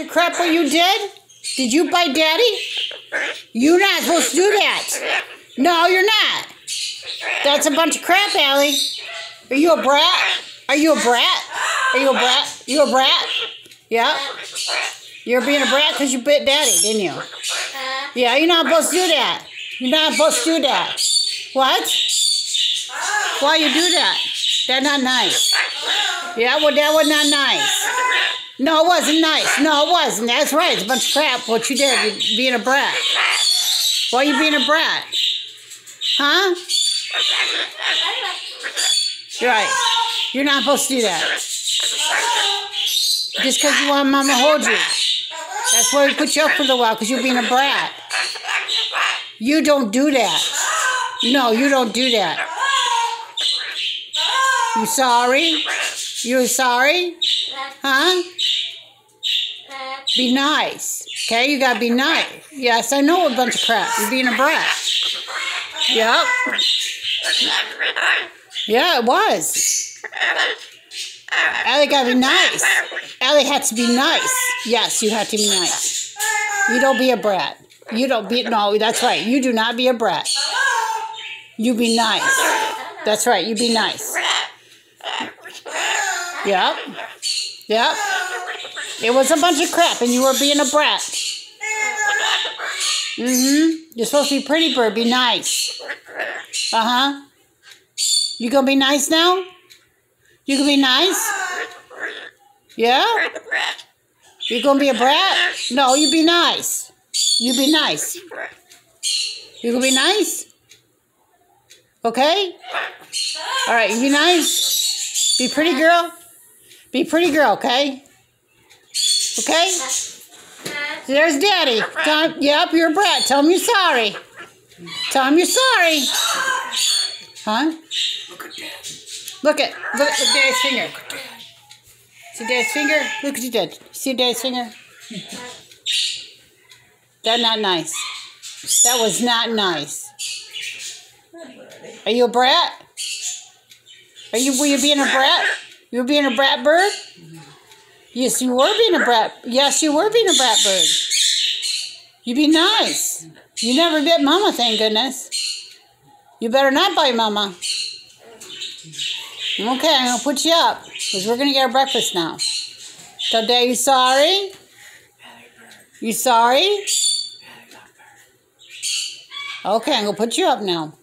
of crap what you did? Did you bite daddy? You're not supposed to do that. No, you're not. That's a bunch of crap, Ali. Are you a brat? Are you a brat? Are you a brat? You a brat? Yeah. You're being a brat because you bit daddy, didn't you? Yeah, you're not supposed to do that. You're not supposed to do that. What? Why you do that? That's not nice. Yeah, well, that was not nice. No, it wasn't nice. No, it wasn't. That's right. It's a bunch of crap what you did. You're being a brat. Why are you being a brat? Huh? You're right. You're not supposed to do that. Just because you want mama to hold you. That's why we put you up for a while, because you're being a brat. You don't do that. No, you don't do that. You sorry? You sorry? Huh? Be nice. Okay, you gotta be nice. Yes, I know a bunch of crap. You're being a brat. Yep. Yeah, it was. Ali gotta be nice. Ali had to be nice. Yes, you have to be nice. You don't be a brat. You don't be, no, that's right. You do not be a brat. You be nice. That's right, you be nice. Yep. Yep. It was a bunch of crap and you were being a brat. Mm-hmm. You're supposed to be pretty bird. Be nice. Uh-huh. You gonna be nice now? You gonna be nice? Yeah? You gonna be a brat? No, you be nice. You be nice. You gonna be nice? Okay? All right, you be nice. Be pretty girl. Be pretty girl, okay? Okay? There's Daddy. Tell yep, you're a brat. Tell him you're sorry. Tell him you're sorry. Huh? Look at Dad. Look at look at Daddy's finger. See Daddy's finger? Look what you did. See Daddy's finger? That's not nice. That was not nice. Are you a brat? Are you were you being a brat? You were being a brat bird? Yes, you were being a brat. Yes, you were being a brat bird. You'd be nice. You never bit mama, thank goodness. You better not bite mama. Okay, I'm gonna put you up because we're gonna get our breakfast now. So, Dad you sorry. You sorry? Okay, I'm gonna put you up now.